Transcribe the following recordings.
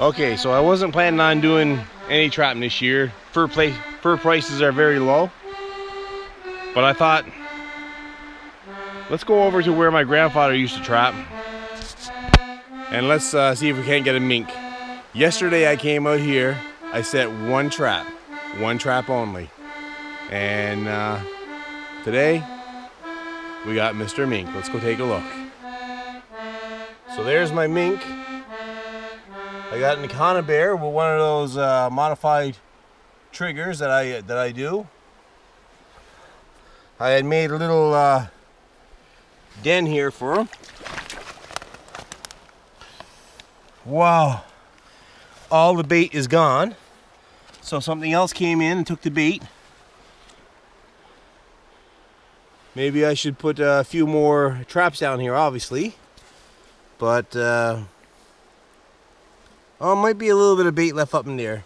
Okay, so I wasn't planning on doing any trapping this year. Fur, fur prices are very low. But I thought, let's go over to where my grandfather used to trap. And let's uh, see if we can't get a mink. Yesterday I came out here, I set one trap. One trap only. And uh, today, we got Mr. Mink. Let's go take a look. So there's my mink. I got an Econobear with one of those uh, modified triggers that I that I do. I had made a little uh, den here for him. Wow, all the bait is gone. So something else came in and took the bait. Maybe I should put a few more traps down here, obviously. But, uh, oh, might be a little bit of bait left up in there.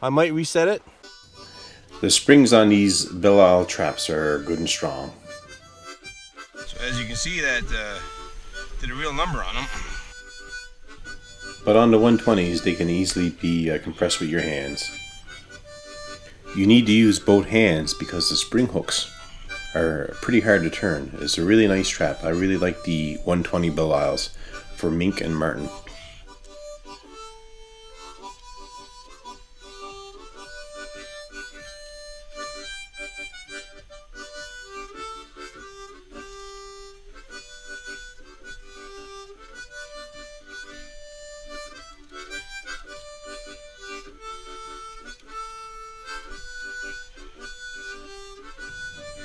I might reset it. The springs on these Belle traps are good and strong. So as you can see, that uh, did a real number on them. But on the 120s, they can easily be uh, compressed with your hands. You need to use both hands because the spring hooks are pretty hard to turn. It's a really nice trap. I really like the 120 Belle for mink and marten.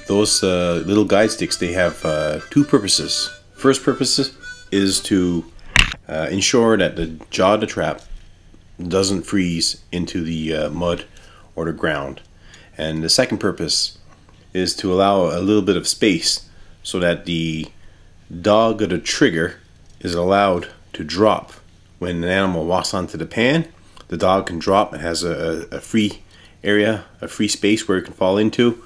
Those uh, little guide sticks they have uh, two purposes. First purpose is to uh, ensure that the jaw of the trap doesn't freeze into the uh, mud or the ground. And the second purpose is to allow a little bit of space so that the dog of the trigger is allowed to drop. When an animal walks onto the pan the dog can drop it has a, a free area a free space where it can fall into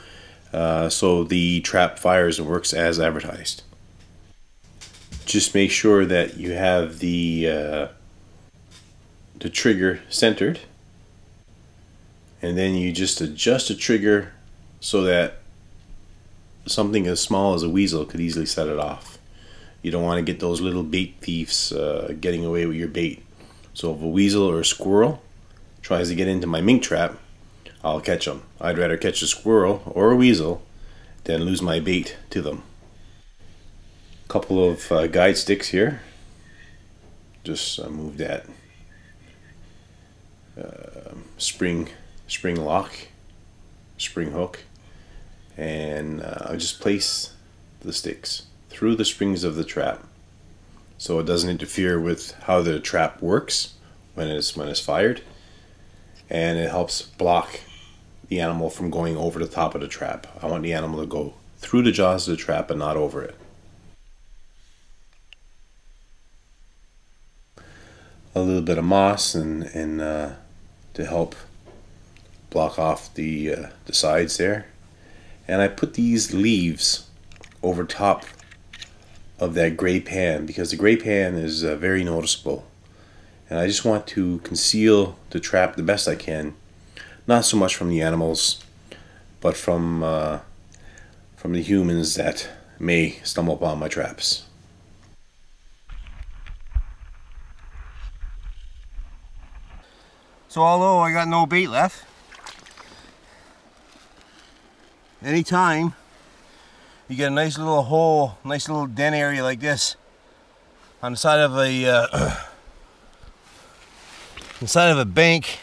uh, so the trap fires and works as advertised. Just make sure that you have the uh, the trigger centered and then you just adjust the trigger so that something as small as a weasel could easily set it off. You don't want to get those little bait thieves uh, getting away with your bait. So if a weasel or a squirrel tries to get into my mink trap, I'll catch them. I'd rather catch a squirrel or a weasel than lose my bait to them. Couple of uh, guide sticks here. Just uh, move that uh, spring spring lock, spring hook, and uh, I'll just place the sticks through the springs of the trap so it doesn't interfere with how the trap works when it's when it's fired and it helps block the animal from going over the top of the trap. I want the animal to go through the jaws of the trap and not over it. A little bit of moss and, and uh, to help block off the, uh, the sides there. And I put these leaves over top of that gray pan because the gray pan is uh, very noticeable. And I just want to conceal the trap the best I can not so much from the animals, but from uh, from the humans that may stumble upon my traps. So although I got no bait left, anytime you get a nice little hole, nice little den area like this on the side of a uh, inside of a bank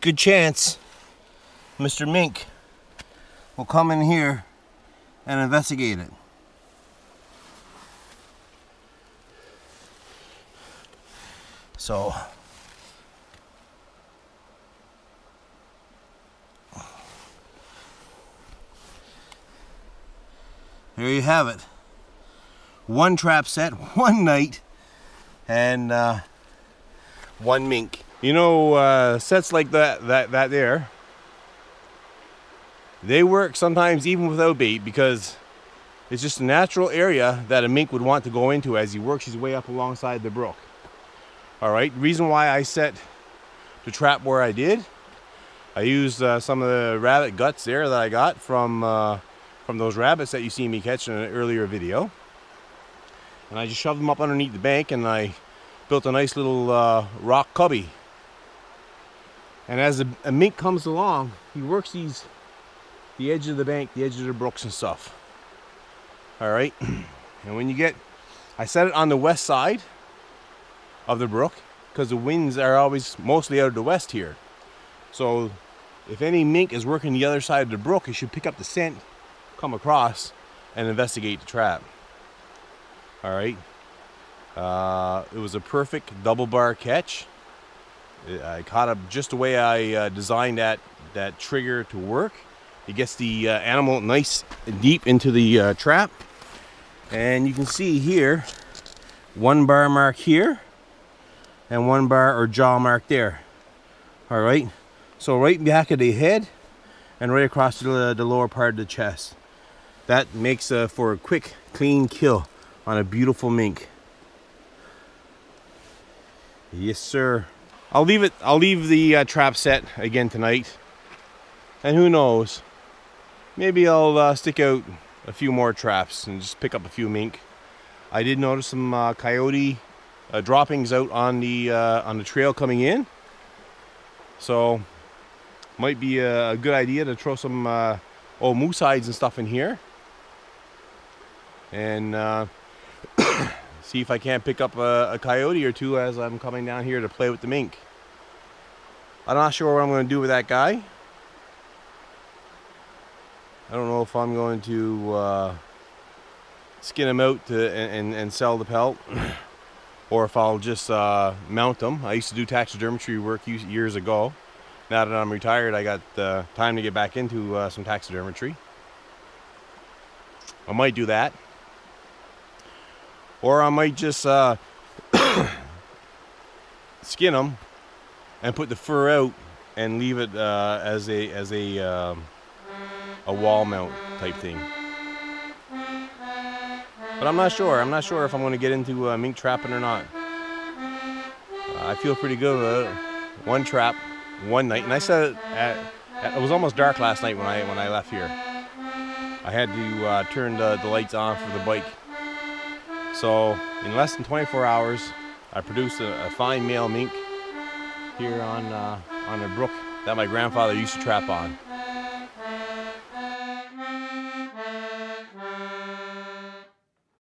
good chance Mr. Mink will come in here and investigate it. So there you have it. One trap set, one night, and uh, one mink. You know, uh, sets like that, that, that there, they work sometimes even without bait because it's just a natural area that a mink would want to go into as he works his way up alongside the brook. All right, reason why I set the trap where I did, I used uh, some of the rabbit guts there that I got from uh, from those rabbits that you see me catch in an earlier video. And I just shoved them up underneath the bank and I built a nice little uh, rock cubby. And as a, a mink comes along, he works these, the edge of the bank, the edge of the brooks and stuff. All right, and when you get, I set it on the west side of the brook because the winds are always mostly out of the west here. So if any mink is working the other side of the brook, it should pick up the scent, come across, and investigate the trap. All right. Uh, it was a perfect double bar catch. I caught it just the way I uh, designed that that trigger to work. It gets the uh, animal nice and deep into the uh, trap, and you can see here one bar mark here and one bar or jaw mark there. All right, so right back of the head and right across the, the lower part of the chest. That makes uh, for a quick, clean kill on a beautiful mink. Yes, sir. I'll leave it. I'll leave the uh, trap set again tonight, and who knows? Maybe I'll uh, stick out a few more traps and just pick up a few mink. I did notice some uh, coyote uh, droppings out on the uh, on the trail coming in, so might be a, good idea to throw some uh, old moose hides and stuff in here, and see if I can't pick up a, a, coyote or two as I'm coming down here to play with the mink. I'm not sure what I'm going to do with that guy. I don't know if I'm going to uh, skin him out to, and, and, sell the pelt or if I'll just uh, mount them. I used to do taxidermy work years ago. Now that I'm retired, I got uh, time to get back into uh, some taxidermy. I might do that. Or I might just uh, skin them and put the fur out and leave it uh, as a as a um, a wall mount type thing. But I'm not sure. I'm not sure if I'm going to get into uh, mink trapping or not. Uh, I feel pretty good about it. One trap, one night, and I said it, at, it was almost dark last night when I when I left here. I had to uh, turn the, the lights on for the bike so in less than 24 hours, I produced a, a fine male mink here on uh, on a brook that my grandfather used to trap on.